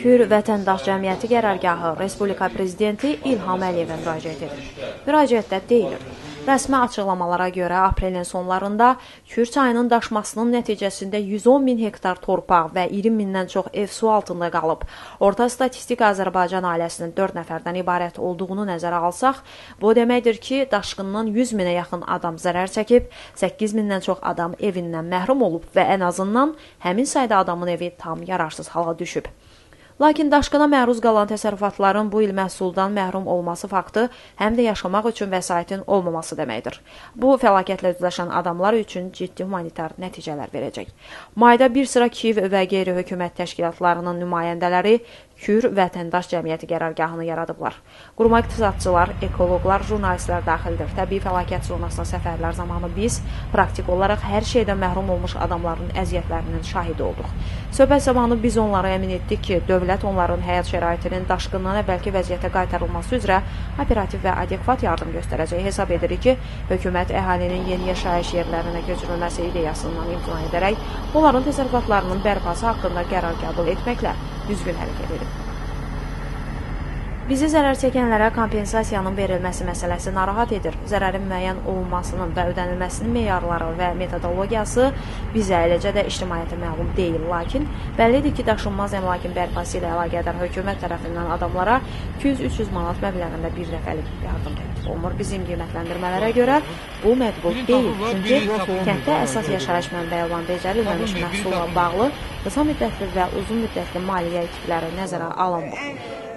Kür Vətəndaş Cəmiyyəti qərargahı Respublika Prezidenti İlham Əliyevə müraciət edir. Müraciətdə deyilir: Rəsmi açıqlamalara görə aprelin sonlarında Kür çayının daşmasının nəticəsində 110 min hektar torpaq və 20 mindən çox ev su altında qalıb. Orta statistik Azərbaycan ailəsinin 4 nəfərdən ibarət olduğunu nəzərə alsaq, bu deməkdir ki, daşqından 100 minə yaxın adam zərər çəkib, 8 mindən çox adam evindən məhrum olub və ən azından həmin sayda adamın evi tam yararsız hala düşüb. Lakin daşqına məruz qalan təsərrüfatların bu il məhsuldan məhrum olması faktı həm də yaşamaq üçün vəsaitin olmaması deməkdir. Bu fəlakətlə üzləşən adamlar üçün ciddi humanitar nəticələr verəcək. Mayda bir sıra Kiyev və qeyri-hökumət təşkilatlarının nümayəndələri Kür Vətəndaş Cəmiyyəti qərargahını yaradıblar. Quruma iqtisadçılar, ekoloqlar, jurnalistlər daxildir. Təbii fəlakət zonasına səfərlər zamanı biz praktik olaraq hər şeydən məhrum olmuş adamların əziyyətlərinin şahidi olduq. Söhbət zamanı biz onlara əmin etdik ki, dövlət onların həyat şəraitinin daşqından əvvəlki vəziyyətə qaytarılması üzrə operativ və adekvat yardım göstərəcək. Hesab edirik ki, hökumət əhalinin yeni yaşayış yerlərinə köçürülməsi ideyasından imtina edərək onların təsərrüfatlarının bərpası haqqında qərar qəbul etməklə düzgün hərəkət edib. Bizi zərər çəkənlərə kompensasiyanın verilməsi məsələsi narahat edir. Zərərin müəyyən olunmasının və ödənilməsinin meyarları və metodologiyası bizə, eləcə də ictimaiyyətə məlum deyil. Lakin bəllidir ki, daşınmaz əmlakın bərpası ilə əlaqədar hökumət tərəfindən adamlara 200-300 manat məbləğində bir dəfəlik yardım təklif olunur. Bizim qiymətləndirmələrə görə bu məqbul deyil. Çünki kənddə əsas yaşayış mənbəyi olan becərilməmiş məhsulla bağlı qısa müddətli və uzun müddətli maliyyə itkləri nəzərə alınmır.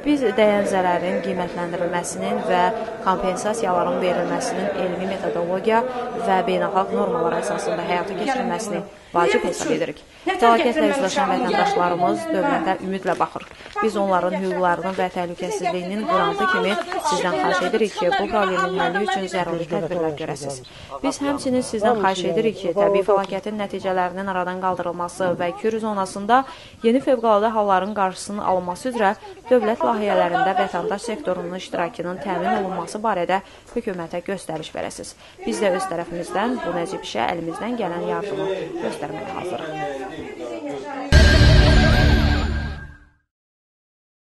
Biz dəyən zərərin qiymətləndirilməsinin və kompensasiyaların verilməsinin elmi metodologiya və beynəlxalq normalar əsasında həyata keçirilməsini vacib hesab edirik. Fəlakətlə üzləşən vətəndaşlarımız dövlətə ümidlə baxır. Biz onların hüquqlarının və təhlükəsizliyinin qurantı kimi sizdən xahiş edirik ki, bu problemin həlli üçün zəruri tədbirlər görəsiz. Biz həmçinin sizdən xahiş edirik ki, təbii fəlakətin nəticələrinin aradan qaldırılması və Kür zonasında yeni fövqəladə halların qarşısının alınması üzrə dövlət layihələrində vətəndaş sektorunun iştirakının təmin olunması barədə hökumətə göstəriş verəsiz. Biz də öz tərəfimizdən bu nəcib işə əlimizdən gələn yardımı göstərməyə hazırıq.